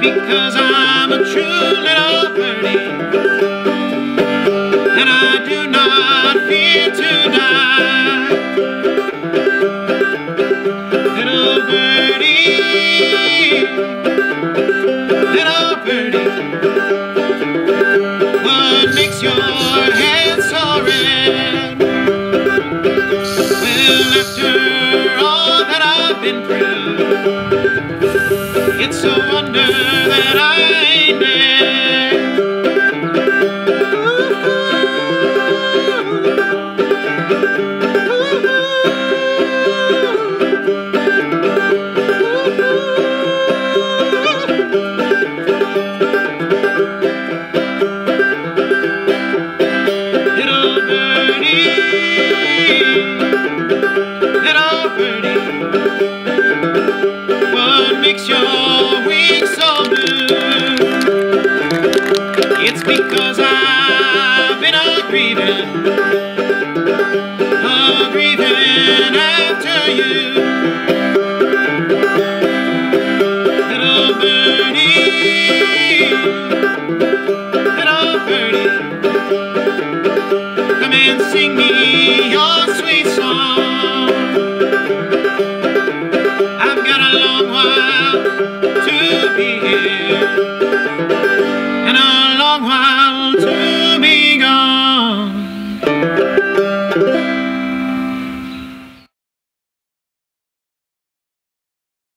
because I'm a true little birdie, It's a wonder that I never Little birdie, little birdie cause I've been a grieving.